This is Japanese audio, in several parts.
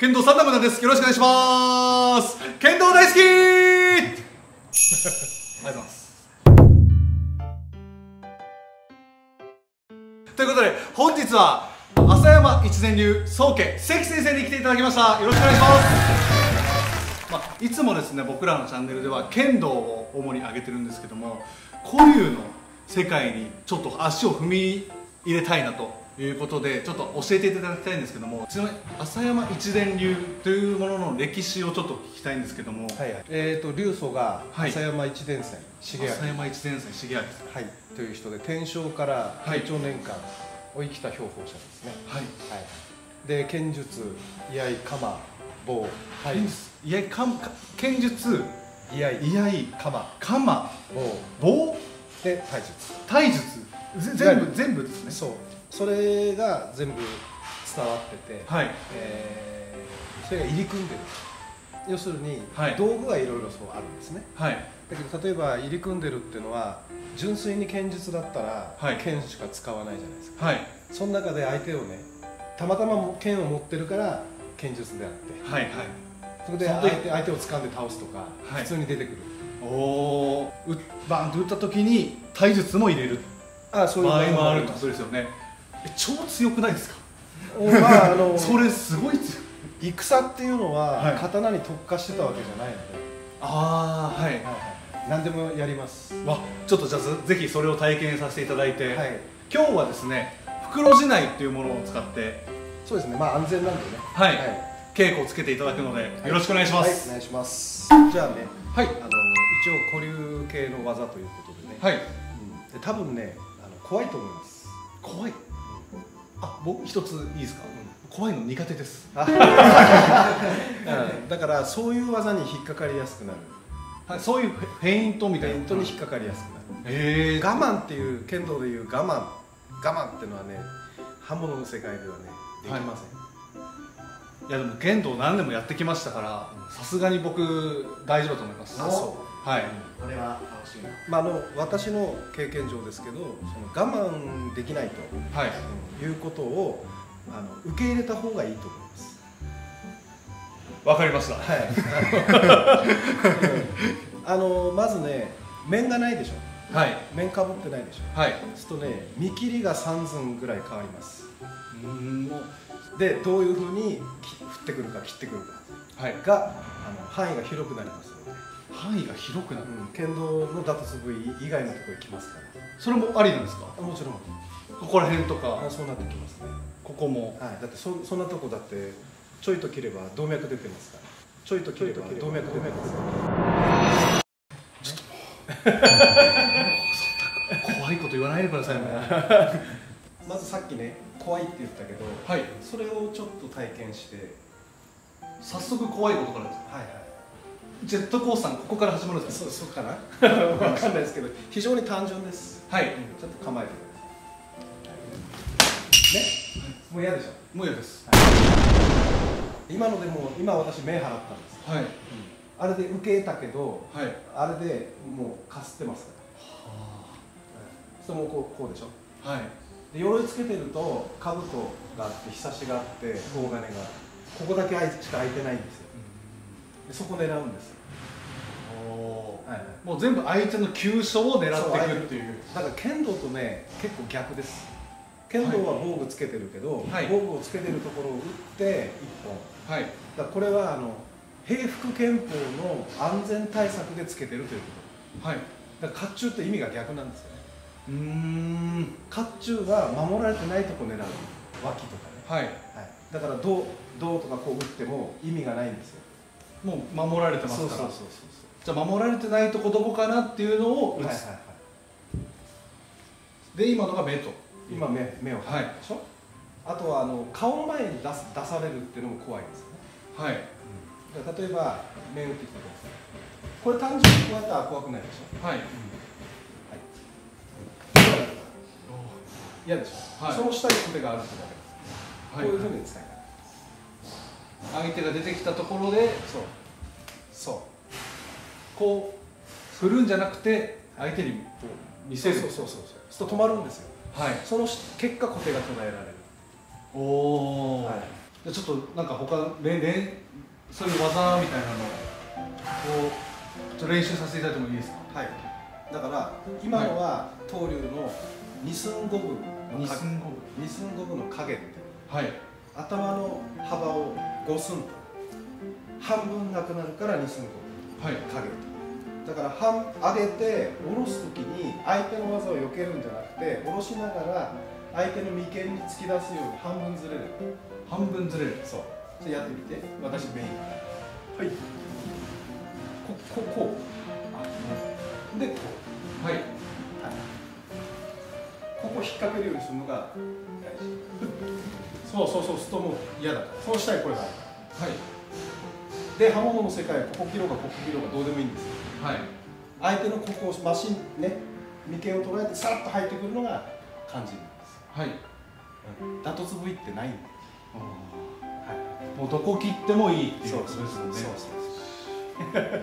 剣道三段村です。よろしくお願いします。剣道大好き。ありがとうございます。ということで本日は浅山一善流宗家関先生に来ていただきました。よろしくお願いします。まあ、いつもですね僕らのチャンネルでは剣道を主に上げてるんですけども古流の世界にちょっと足を踏み入れたいなということでちょっと教えていただきたいんですけどもちなみに浅山一伝流というものの歴史をちょっと聞きたいんですけども、はいはい、えーと流祖がはい。浅山一伝斎重明、浅山一伝斎重明。はい、という人で天正からはい。慶長年間を生きた標本者ですね、はい。はい、で剣術居合鎌棒。はい。剣術。いやかんか剣術。居合。居合鎌。鎌。棒。棒。で体術。体術。ぜ全部全部ですね。そうそれが全部伝わってて、はい。えーそれが入り組んでる。要するに、はい。道具がいろいろそうあるんですね。はい。だけど例えば入り組んでるっていうのは純粋に剣術だったら、はい。剣しか使わないじゃないですか。はい。その中で相手をねたまたま剣を持ってるから剣術であって。はいはい。それで相手相手を掴んで倒すとか、はい。普通に出てくる。おおバーンと打った時に体術も入れる。ああそう場いう合もある。ってこととですよね。え超強くないですか？まああの それすごい強い。戦っていうのは、はい。刀に特化してたわけじゃないので、ああはい。はいはい何でもやります。わちょっとじゃあぜぜひそれを体験させていただいて、はい。今日はですね袋地内っていうものを使って。そうですね。まあ安全なんでね。はい、稽古をつけていただくので、よろしくお願いします。はいお願いします。じゃあねはい。あの一応古流系の技ということでね、はい、うん。で多分ねあの怖いと思います。怖いあ僕一ついいですか、怖いの苦手です。うん。だからそういう技に引っかかりやすくなる。はい、そういうフェフェイントみたいな。ペイントに引っかかりやすくなる。ええ我慢っていう剣道でいう我慢。我慢っていうのはね刃物の世界ではねできません、い。やでも剣道何年もやってきましたからさすがに僕大丈夫だと思います。あそうはい。これは楽しみ。まあ、あの私の経験上ですけどその我慢できないと、はい。いうことをあの受け入れた方がいいと思います。わかりました。はい。あのまずね面がないでしょ。はい。面かぶってないでしょ。はい。そうするとね見切りが3寸ぐらい変わります。うん。もでどういうふうにき振ってくるか切ってくるかはい。があの範囲が広くなります範囲が広くなる。うん、剣道の打突部位以外のところに来ますかそれもありなんですか？らもちろん。ここら辺とか。あそうなってきますね。ここも。はい、だってそそんなとこだってちょいと切れば動脈出てますから。ちょいと切れば動脈出てます怖いこと言わないでくださいね。まずさっきね怖いって言ったけどはい。それをちょっと体験して早速怖いことからですはいはいジェットコースターのここから始まるんですそうそうかな わかんないですけど。非常に単純です。かはい。ちょっと構えて。ください。ねもう嫌でしょ？もう嫌です。今のでも今私目払ったんです。はい。あれで受けたけどはい。あれでもうかすってますから。それもこうこうでしょ？はい。で鎧つけてると兜があってひさしがあって砲金がここだけしか開いてないんですよ。でそこ狙うんです。はいはい、もう全部相手の急所を狙っていくっていう。だから剣道とね結構逆です。剣道は防具つけてるけど、はい。防具をつけてるところを打って一本。はい。だこれはあの平服憲法の安全対策でつけてるというこはい。とだから甲冑って意味が逆なんですよね。うーん。甲冑は守られてないとこ狙う。脇とかね、はい。はい、だから銅銅とかこう打っても意味がないんですよもう守られてますから。じゃあ守られてないとこどこかなっていうのを打つ、はいはいはいで今のが目と。今目目を張るでしょ、あとはあの顔の前に出す出されるっていうのも怖いですよね、はい。だから例えば目打ってきた時これ単純にこうやったら怖くないでしょ、はい。はい、嫌でしょ、はい。その下に筆があるってだけです、はいこういうふうに使い方相手が出てきたところでそう。そこう振るんじゃなくて相手に見う。せる。そうそうそうそう。すると止まるんですよ。はい。その結果小手が捉えられる、おお、はい、じゃあちょっとなんか他練練そういう技みたいなのをちょっと練習させていただいてもいいですか？はい。だから今のは東流の二寸五分の二影寸五分。二寸五分の影ってはい。頭の幅を5寸と半分なくなるから二寸五はい。分影と。だから半上げて下ろす時に相手の技を避けるんじゃなくて下ろしながら相手の眉間に突き出すように半分ずれる。半分ずれる。そう。それやってみて。私メイン。はい。こここう。でこう。はい。ここ引っ掛けるようにするのが大事。そうそうそう。するともう嫌だそうしたいこれがあるはい。で刃物の世界はここ切ろうがここ切ろうがどうでもいいんですよ。はい。相手のここをマシンね眉間を捉えてさっと入ってくるのが肝心なんですはい。打突部位ってないんで、はもうどこ切ってもいいってい、いうことですもんね。そうそう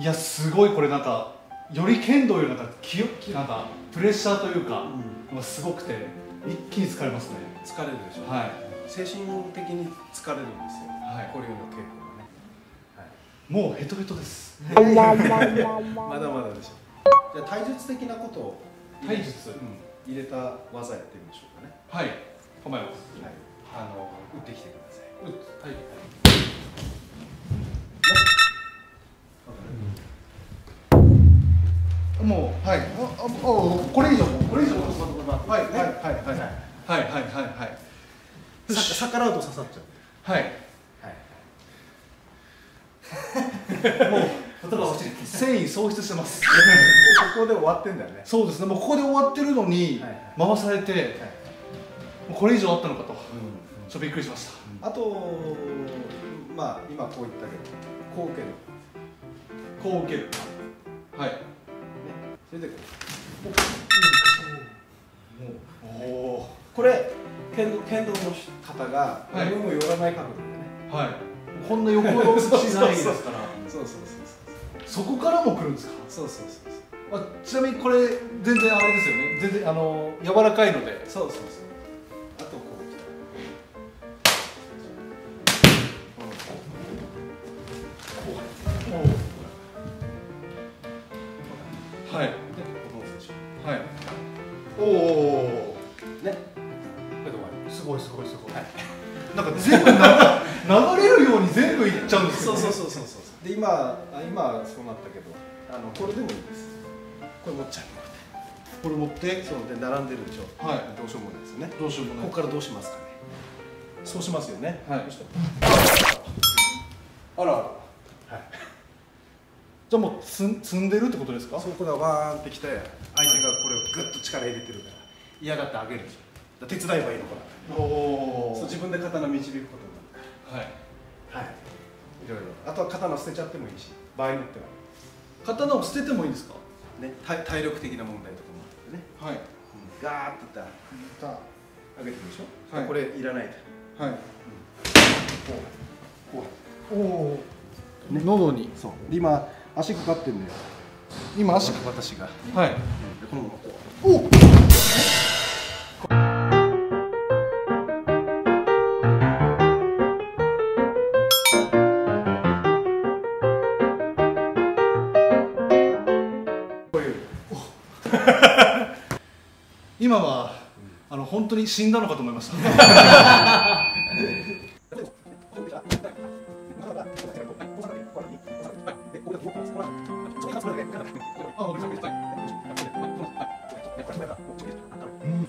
いやすごいこれなんかより剣道よりなんか気よなんかプレッシャーというか、うん。すごくて一気に疲れますね。疲れるでしょ、はい。精神的に疲れるんですよはい。古流の稽古がね、もうヘトヘトです。まだまだでしょじゃあ体術的なことを入れ体術。うん。入れた技やってみましょうかね。はい。構えます。はい。あの打ってきてください。はい。もうはい。あああこれ以上も。これ以上も。はい。はい。はい。はい。はい。はい。はい。はい。はい。はいさ逆らうと刺さっちゃう。はいはいもう言葉落ちる 繊維喪失してます。ここで終わってんだよねそうですね。もうここで終わってるのにはい。回されてはい。もうこれ以上あったのかと。ちょうんっとびっくりしました。あとまあ今こう言ったけどこう受ける。こう受ける。はい。ね。それでこおおうこれ剣道剣道の方がはい。何も寄らない角度でね。はい。こんな横のしないですからそうそうそうそこからも来るんですか？そうそうそうそう。あちなみにこれ全然あれですよね。全然あの柔らかいので。そうそうそうあとこはいでこの選手はい。おおね。すごいすごいすごい、はい。なんか全部な流れるように全部いっちゃうんですよ、ね、そうそうそうそうそうで今あ今はそうなったけどあのこれでもいいです。これ持っちゃうこれ持ってそうで並んでるでしょ。はい。どうしようもないですよね。どうしようもない。ここからどうしますかね。そうしますよね。はい。あらあら。はい。じゃあもう積んでるってことですか？そこがわーんってきて相手がこれをグッと力入れてるから嫌がってあげるでしょだから手伝えばいいのかな。おそう自分で刀導くことになるはい。はいいろいろあとは刀捨てちゃってもいいし。場合によっては。刀を捨ててもいいですか？ね体体力的な問題とかもあってね、はい。うん、ガーッていったら。上げてるでしょ、はい。これいらないではい。こおおー。喉に。うそう。で今足かかってるんだよ。今足私が、はい。でこのままこう。おこ今はあの本当に死んだのかと思いました。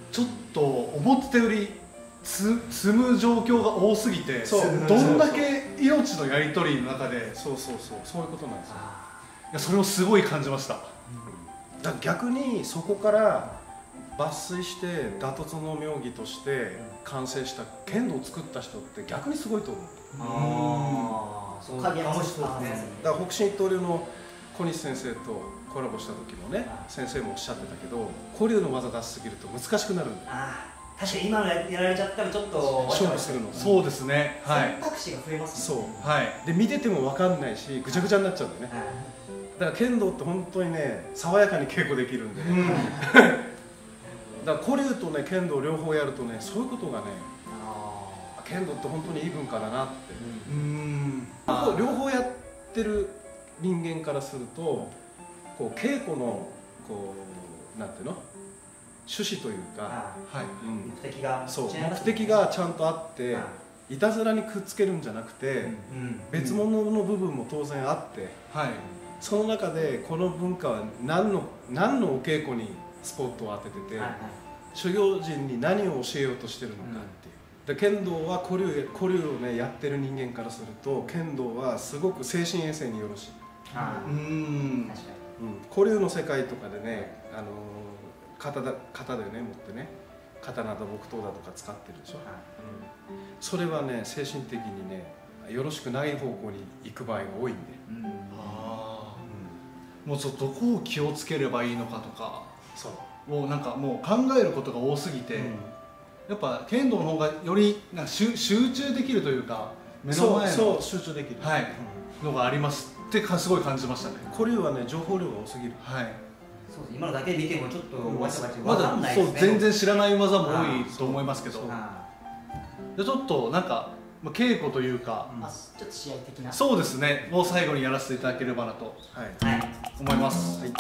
ちょっと思ってたよりつ積む状況が多すぎてそう。どんだけ命のやり取りの中でそうそうそう。そういうことなんですよ。いやそれをすごい感じました。だから逆にそこから抜粋して打突の妙義として完成した剣道を作った人って逆にすごいと思う。ああ、そうかね。だから北進一刀流の小西先生とコラボした時もね先生もおっしゃってたけど古流の技出しすぎると難しくなるんだよ。ああ、確かに今のやられちゃったらちょっと勝負するの。そうですね。はい。選択肢が増えますそね。う。はい。で見てても分かんないしぐちゃぐちゃになっちゃうんだよね。はい。だから剣道って本当にね爽やかに稽古できるんで、うん だから古流とね剣道両方やるとねそういうことがねあ剣道って本当にいい文化だなって、うん。両方両方やってる人間からするとこう稽古のこうなんていうの？趣旨というか、あはい。うん。目的がそう目的がちゃんとあってはいたずらにくっつけるんじゃなくて、うん。別物の部分も当然あってはい。その中でこの文化は何の何のお稽古にスポットを当ててて、はいはい。修行人に何を教えようとしてるのかっていう、で剣道は古流古流をねやってる人間からすると剣道はすごく精神衛生によろしい、あうん。確か古流の世界とかでね、あのー型だ型でね持ってね。刀だ木刀だとか使ってるでしょ、にはい。それはね精神的にねよろしくない方向に行く場合が多いんで、うん。あー。もうちょっとどこを気をつければいいのかとかそう、もうなんかもう考えることが多すぎて、やっぱ剣道の方がよりなんか集集中できるというか目の前のそうそう集中できる、はい。のがありますってかすごい感じましたね。古流はね情報量が多すぎる。はい。そうです。今のだけ見てもちょっとわちゃわちゃまわかんだそうないですね。全然知らない技も多いあと思いますけど。でちょっとなんかまあ稽古というか。ーまあちょっと試合的な。そうですね。を最後にやらせていただければなとはい。はい。思います。はい